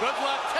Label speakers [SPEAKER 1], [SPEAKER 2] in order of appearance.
[SPEAKER 1] Good luck